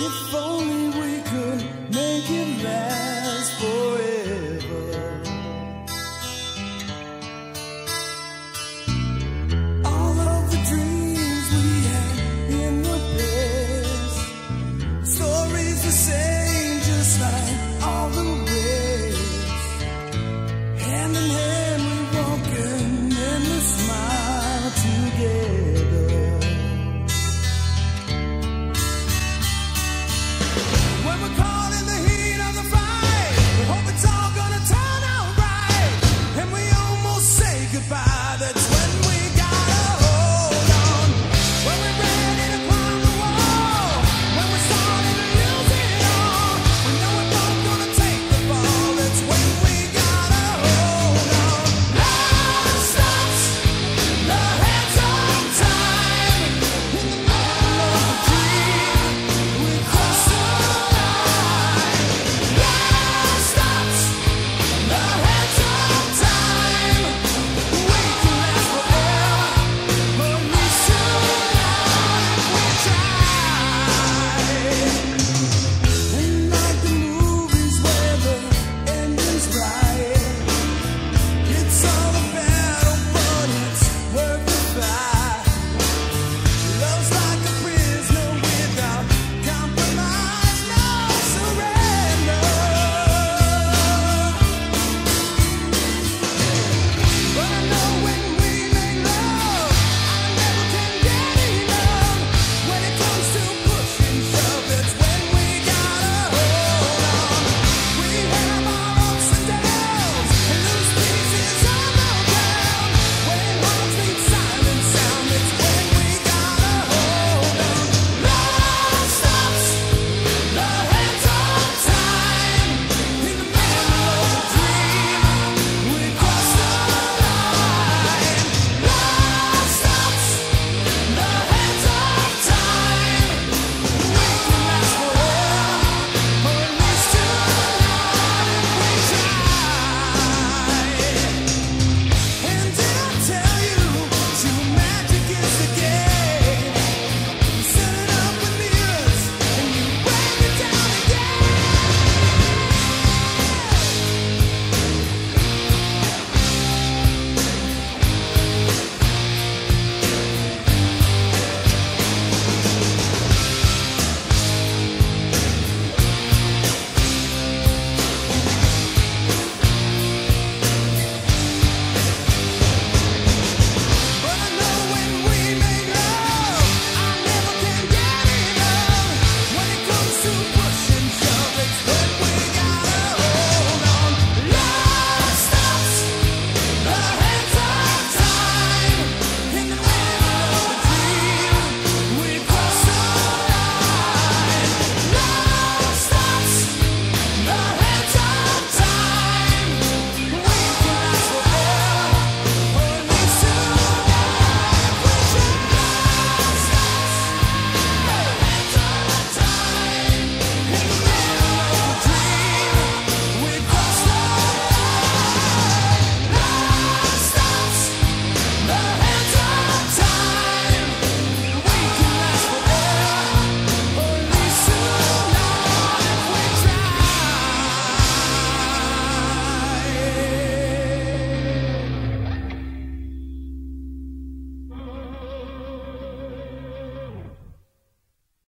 different goodbye. That's